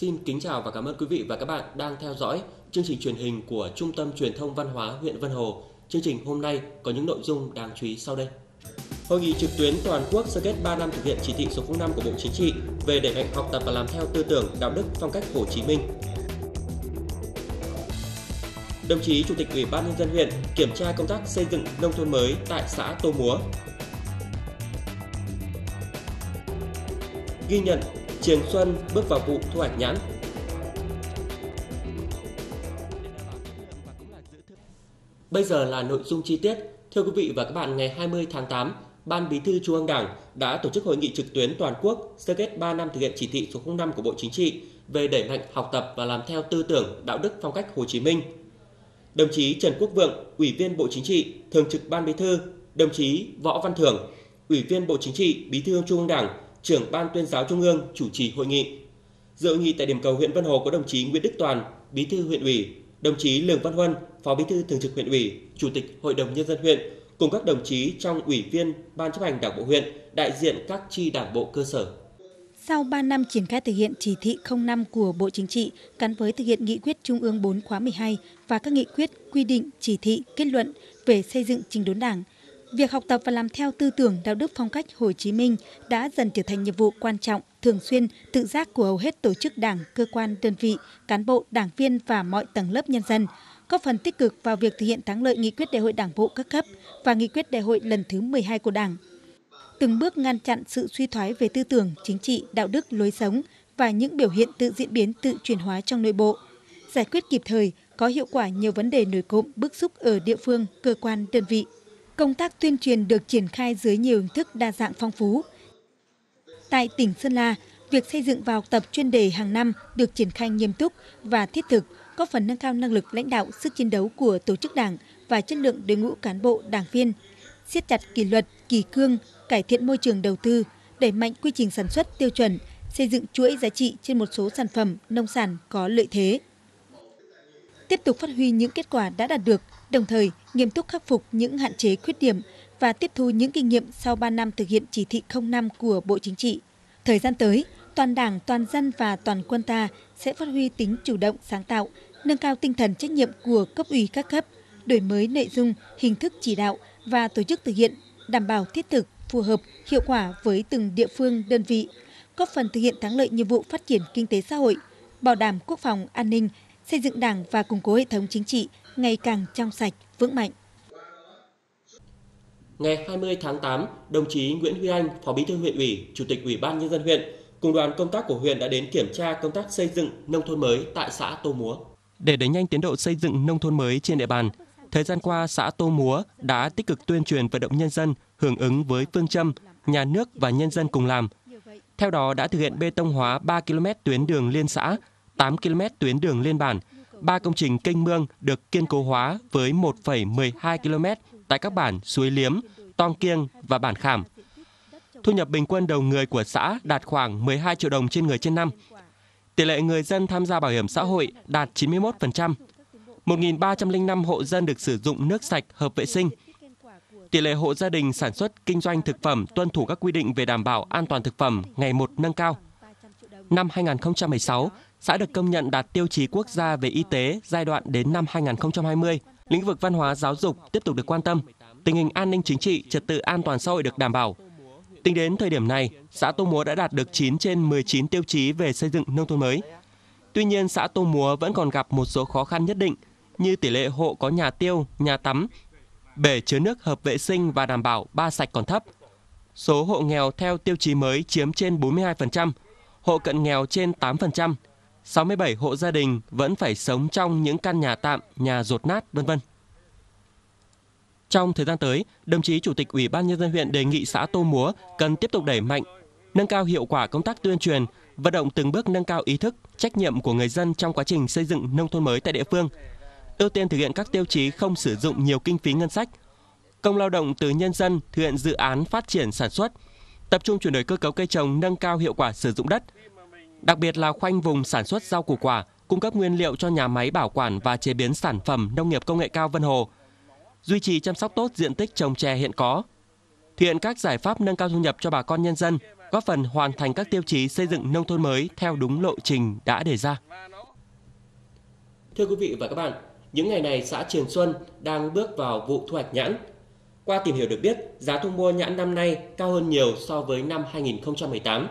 Xin kính chào và cảm ơn quý vị và các bạn đang theo dõi chương trình truyền hình của Trung tâm Truyền thông Văn hóa huyện Vân Hồ. Chương trình hôm nay có những nội dung đáng chú ý sau đây. Hội nghị trực tuyến toàn quốc sơ kết 3 năm thực hiện chỉ thị số 05 của Bộ Chính trị về đẩy mạnh học tập và làm theo tư tưởng, đạo đức, phong cách Hồ Chí Minh. Đồng chí Chủ tịch Ủy ban nhân dân huyện kiểm tra công tác xây dựng nông thôn mới tại xã Tô Múa. Ghi nhận Trường Xuân bước vào vụ thu hoạch nhãn. Bây giờ là nội dung chi tiết. Thưa quý vị và các bạn, ngày 20 tháng 8, Ban Bí thư Trung ương Đảng đã tổ chức hội nghị trực tuyến toàn quốc sơ kết 3 năm thực hiện chỉ thị số 05 của Bộ Chính trị về đẩy mạnh học tập và làm theo tư tưởng, đạo đức phong cách Hồ Chí Minh. Đồng chí Trần Quốc Vượng, Ủy viên Bộ Chính trị, Thường trực Ban Bí thư, đồng chí Võ Văn Thưởng, Ủy viên Bộ Chính trị, Bí thư Trung ương Đảng, trưởng Ban tuyên giáo Trung ương chủ trì hội nghị. Dự hội nghị tại điểm cầu huyện Vân Hồ có đồng chí Nguyễn Đức Toàn, Bí thư huyện ủy, đồng chí Lương Văn Huân, Phó Bí thư Thường trực huyện ủy, Chủ tịch Hội đồng nhân dân huyện cùng các đồng chí trong ủy viên Ban chấp hành Đảng bộ huyện, đại diện các chi đảng bộ cơ sở. Sau 3 năm triển khai thực hiện chỉ thị 05 của Bộ Chính trị gắn với thực hiện nghị quyết Trung ương 4 khóa 12 và các nghị quyết, quy định, chỉ thị, kết luận về xây dựng trình đốn Đảng, Việc học tập và làm theo tư tưởng đạo đức phong cách Hồ Chí Minh đã dần trở thành nhiệm vụ quan trọng, thường xuyên, tự giác của hầu hết tổ chức đảng, cơ quan, đơn vị, cán bộ, đảng viên và mọi tầng lớp nhân dân, góp phần tích cực vào việc thực hiện thắng lợi nghị quyết đại hội đảng bộ các cấp và nghị quyết đại hội lần thứ 12 của Đảng. Từng bước ngăn chặn sự suy thoái về tư tưởng, chính trị, đạo đức, lối sống và những biểu hiện tự diễn biến, tự chuyển hóa trong nội bộ, giải quyết kịp thời, có hiệu quả nhiều vấn đề nổi cộm, bức xúc ở địa phương, cơ quan, đơn vị. Công tác tuyên truyền được triển khai dưới nhiều hình thức đa dạng phong phú. Tại tỉnh Sơn La, việc xây dựng và học tập chuyên đề hàng năm được triển khai nghiêm túc và thiết thực, góp phần nâng cao năng lực lãnh đạo, sức chiến đấu của tổ chức đảng và chất lượng đội ngũ cán bộ, đảng viên, siết chặt kỷ luật, kỳ cương, cải thiện môi trường đầu tư, đẩy mạnh quy trình sản xuất tiêu chuẩn, xây dựng chuỗi giá trị trên một số sản phẩm nông sản có lợi thế. Tiếp tục phát huy những kết quả đã đạt được, đồng thời nghiêm túc khắc phục những hạn chế khuyết điểm và tiếp thu những kinh nghiệm sau 3 năm thực hiện chỉ thị 05 của Bộ Chính trị. Thời gian tới, toàn Đảng, toàn dân và toàn quân ta sẽ phát huy tính chủ động sáng tạo, nâng cao tinh thần trách nhiệm của cấp ủy các cấp, đổi mới nội dung, hình thức chỉ đạo và tổ chức thực hiện đảm bảo thiết thực, phù hợp, hiệu quả với từng địa phương, đơn vị, góp phần thực hiện thắng lợi nhiệm vụ phát triển kinh tế xã hội, bảo đảm quốc phòng an ninh, xây dựng Đảng và củng cố hệ thống chính trị ngày càng trong sạch, vững mạnh. Ngày 20 tháng 8, đồng chí Nguyễn Huy Anh, Phó Bí thư huyện ủy, Chủ tịch Ủy ban nhân dân huyện cùng đoàn công tác của huyện đã đến kiểm tra công tác xây dựng nông thôn mới tại xã Tô Múa. Để đẩy nhanh tiến độ xây dựng nông thôn mới trên địa bàn, thời gian qua xã Tô Múa đã tích cực tuyên truyền vận động nhân dân hưởng ứng với phương châm nhà nước và nhân dân cùng làm. Theo đó đã thực hiện bê tông hóa 3 km tuyến đường liên xã, 8 km tuyến đường liên bản, 3 công trình kênh mương được kiên cố hóa với 1,12 km tại các bản Suối Liếm, Tong Kiêng và Bản Khảm. Thu nhập bình quân đầu người của xã đạt khoảng 12 triệu đồng trên người trên năm. Tỷ lệ người dân tham gia bảo hiểm xã hội đạt 91%. 1.305 hộ dân được sử dụng nước sạch hợp vệ sinh. Tỷ lệ hộ gia đình sản xuất kinh doanh thực phẩm tuân thủ các quy định về đảm bảo an toàn thực phẩm ngày một nâng cao. Năm 2016, xã được công nhận đạt tiêu chí quốc gia về y tế giai đoạn đến năm 2020. Lĩnh vực văn hóa giáo dục tiếp tục được quan tâm. Tình hình an ninh chính trị, trật tự an toàn xã hội được đảm bảo. Tính đến thời điểm này, xã Tô Múa đã đạt được 9 trên 19 tiêu chí về xây dựng nông thôn mới. Tuy nhiên, xã Tô Múa vẫn còn gặp một số khó khăn nhất định như tỷ lệ hộ có nhà tiêu, nhà tắm, bể chứa nước hợp vệ sinh và đảm bảo ba sạch còn thấp. Số hộ nghèo theo tiêu chí mới chiếm trên 42%, hộ cận nghèo trên 8%, 67 hộ gia đình vẫn phải sống trong những căn nhà tạm, nhà rột nát, vân vân. Trong thời gian tới, đồng chí Chủ tịch Ủy ban Nhân dân huyện đề nghị xã Tô Múa cần tiếp tục đẩy mạnh, nâng cao hiệu quả công tác tuyên truyền, vận động từng bước nâng cao ý thức, trách nhiệm của người dân trong quá trình xây dựng nông thôn mới tại địa phương, ưu tiên thực hiện các tiêu chí không sử dụng nhiều kinh phí ngân sách, công lao động từ nhân dân thực hiện dự án phát triển sản xuất, tập trung chuyển đổi cơ cấu cây trồng nâng cao hiệu quả sử dụng đất, đặc biệt là khoanh vùng sản xuất rau củ quả, cung cấp nguyên liệu cho nhà máy bảo quản và chế biến sản phẩm nông nghiệp công nghệ cao Vân Hồ, duy trì chăm sóc tốt diện tích trồng chè hiện có, thực hiện các giải pháp nâng cao thu nhập cho bà con nhân dân, góp phần hoàn thành các tiêu chí xây dựng nông thôn mới theo đúng lộ trình đã đề ra. Thưa quý vị và các bạn, những ngày này xã Trường Xuân đang bước vào vụ thu hoạch nhãn. Qua tìm hiểu được biết, giá thu mua nhãn năm nay cao hơn nhiều so với năm 2018.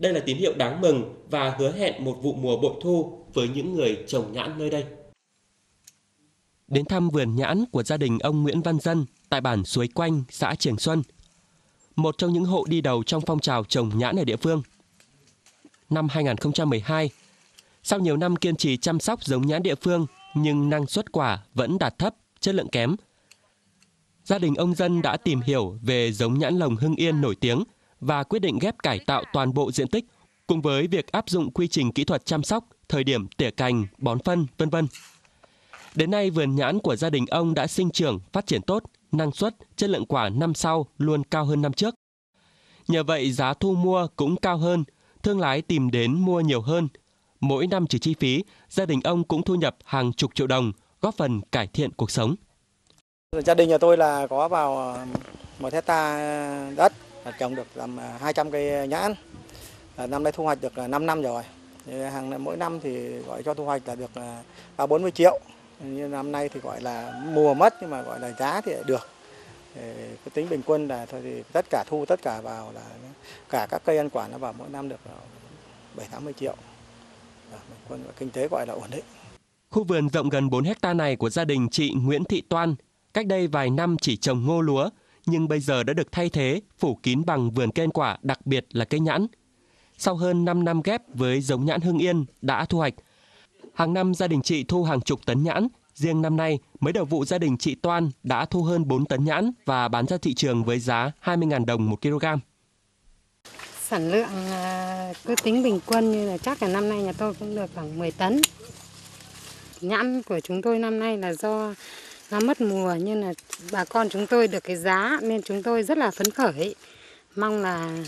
Đây là tín hiệu đáng mừng và hứa hẹn một vụ mùa bội thu với những người trồng nhãn nơi đây. Đến thăm vườn nhãn của gia đình ông Nguyễn Văn Dân tại bản Suối Quanh, xã Trường Xuân, một trong những hộ đi đầu trong phong trào trồng nhãn ở địa phương. Năm 2012, sau nhiều năm kiên trì chăm sóc giống nhãn địa phương nhưng năng suất quả vẫn đạt thấp, chất lượng kém. Gia đình ông Dân đã tìm hiểu về giống nhãn lồng Hưng Yên nổi tiếng và quyết định ghép cải tạo toàn bộ diện tích cùng với việc áp dụng quy trình kỹ thuật chăm sóc, thời điểm tỉa cành, bón phân, vân vân. Đến nay vườn nhãn của gia đình ông đã sinh trưởng, phát triển tốt, năng suất, chất lượng quả năm sau luôn cao hơn năm trước. Nhờ vậy giá thu mua cũng cao hơn, thương lái tìm đến mua nhiều hơn. Mỗi năm trừ chi phí, gia đình ông cũng thu nhập hàng chục triệu đồng, góp phần cải thiện cuộc sống. Gia đình nhà tôi là có vào ờ, một hecta đất trồng được làm à, 200 cây nhãn. À, năm nay thu hoạch được à, 5 năm rồi. Hàng mỗi năm thì gọi cho thu hoạch là được ba 40 triệu. Như năm nay thì gọi là mùa mất nhưng mà gọi là giá thì được. Cái tính bình quân là thôi thì tất cả thu tất cả vào là cả các cây ăn quả nó vào mỗi năm được 7 80 triệu. Bình quân kinh tế gọi là ổn định. Khu vườn rộng gần 4 hecta này của gia đình chị Nguyễn Thị Toan cách đây vài năm chỉ trồng ngô lúa, nhưng bây giờ đã được thay thế, phủ kín bằng vườn cây quả, đặc biệt là cây nhãn. Sau hơn 5 năm ghép với giống nhãn Hưng Yên đã thu hoạch. Hàng năm gia đình chị thu hàng chục tấn nhãn, riêng năm nay mới đầu vụ gia đình chị Toan đã thu hơn 4 tấn nhãn và bán ra thị trường với giá 20.000 đồng một kg. Sản lượng à, cứ tính bình quân như là chắc là năm nay nhà tôi cũng được khoảng 10 tấn. Nhãn của chúng tôi năm nay là do nó mất mùa nhưng là bà con chúng tôi được cái giá nên chúng tôi rất là phấn khởi. Mong là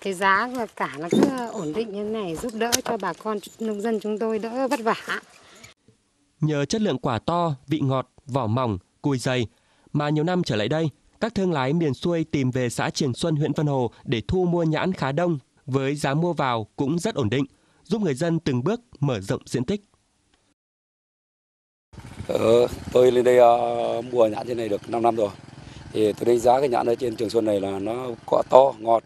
cái giá và cả nó cứ ổn định như này giúp đỡ cho bà con nông dân chúng tôi đỡ vất vả. Nhờ chất lượng quả to, vị ngọt, vỏ mỏng, cùi dày mà nhiều năm trở lại đây, các thương lái miền xuôi tìm về xã Trường Xuân, huyện Vân Hồ để thu mua nhãn khá đông với giá mua vào cũng rất ổn định, giúp người dân từng bước mở rộng diện tích. Ờ, tôi lên đây uh, mua nhãn trên này được 5 năm rồi. Thì tôi đánh giá cái nhãn ở trên Trường Xuân này là nó quả to, ngọt.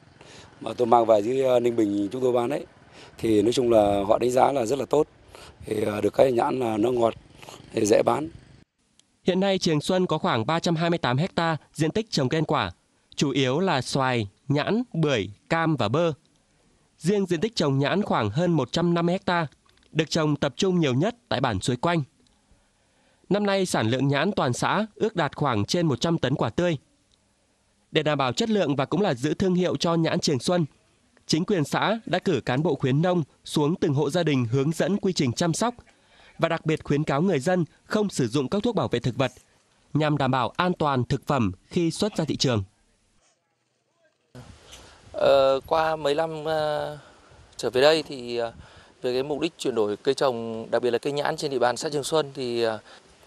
Mà tôi mang về dưới ờ, Ninh Bình chúng tôi bán đấy. Thì nói chung là họ đánh giá là rất là tốt. Thì uh, được cái nhãn là nó ngọt, thì dễ bán. Hiện nay Trường Xuân có khoảng 328 hecta diện tích trồng cây quả, chủ yếu là xoài, nhãn, bưởi, cam và bơ. Riêng diện tích trồng nhãn khoảng hơn 150 hecta, được trồng tập trung nhiều nhất tại bản Suối Quanh. Năm nay sản lượng nhãn toàn xã ước đạt khoảng trên 100 tấn quả tươi. Để đảm bảo chất lượng và cũng là giữ thương hiệu cho nhãn Trường Xuân, chính quyền xã đã cử cán bộ khuyến nông xuống từng hộ gia đình hướng dẫn quy trình chăm sóc và đặc biệt khuyến cáo người dân không sử dụng các thuốc bảo vệ thực vật nhằm đảm bảo an toàn thực phẩm khi xuất ra thị trường. Ờ, qua mấy năm uh, trở về đây thì uh, về cái mục đích chuyển đổi cây trồng, đặc biệt là cây nhãn trên địa bàn xã Trường Xuân thì uh,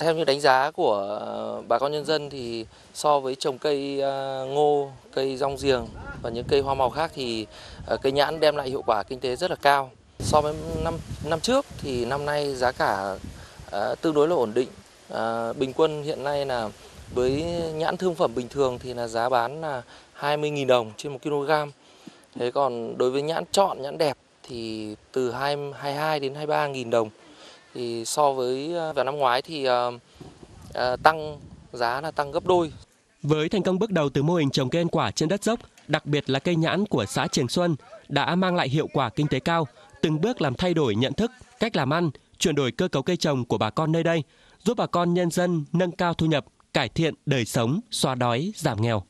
theo như đánh giá của ờ, bà con nhân dân thì so với trồng cây ờ, ngô, cây rong giềng và những cây hoa màu khác thì ờ, cây nhãn đem lại hiệu quả kinh tế rất là cao. So với năm năm trước thì năm nay giá cả tương đối là ổn định. bình quân hiện nay là với nhãn thương phẩm bình thường thì là giá bán là 20.000 đồng trên 1 kg. Thế còn đối với nhãn chọn, nhãn đẹp thì từ 22 đến 23.000 đồng thì so với ờ, vào năm ngoái thì ờ, ờ, tăng giá là tăng gấp đôi. Với thành công bước đầu từ mô hình trồng cây ăn quả trên đất dốc, đặc biệt là cây nhãn của xã Trường Xuân đã mang lại hiệu quả kinh tế cao, từng bước làm thay đổi nhận thức, cách làm ăn, chuyển đổi cơ cấu cây trồng của bà con nơi đây, giúp bà con nhân dân nâng cao thu nhập, cải thiện đời sống, xóa đói, giảm nghèo.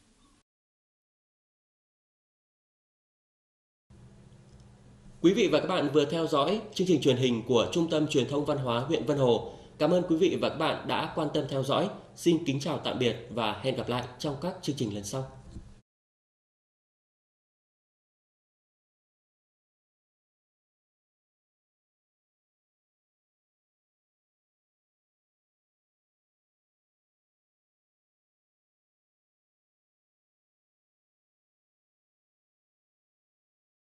Quý vị và các bạn vừa theo dõi chương trình truyền hình của Trung tâm Truyền thông Văn hóa huyện Vân Hồ. Cảm ơn quý vị và các bạn đã quan tâm theo dõi. Xin kính chào tạm biệt và hẹn gặp lại trong các chương trình lần sau.